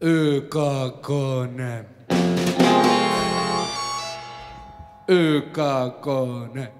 YKKn. YKKn.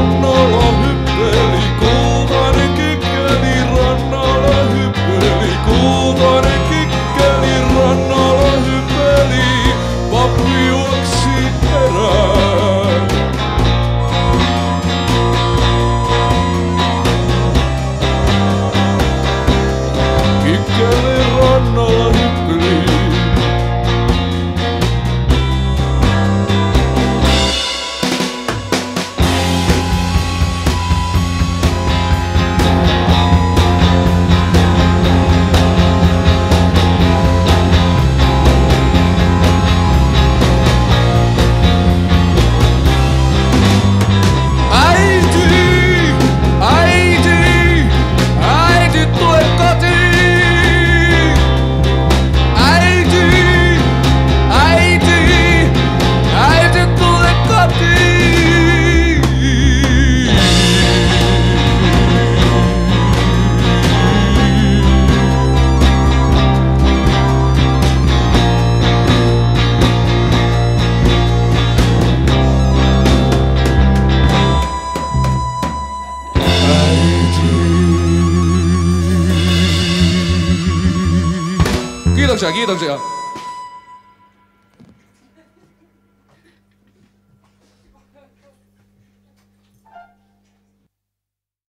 rannalla hyppeli, kultainen kykkeli rannalla hyppeli, kultainen kykkeli rannalla hyppeli, pappi juoksi perään. 당장이 당장이 당장이